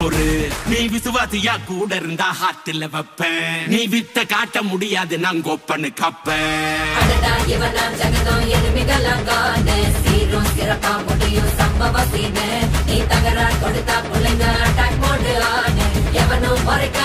நீ விசுவாசியா கூட இருந்தா ஹாட்டில் வைப்ப நீ வித்த காட்ட முடியாது நான் கோப்பனு. கப்பேன் நீ தகராறு கொடுத்தா பிள்ளைங்க அட்டாக் போடு ஆடு எவனும் மறைக்க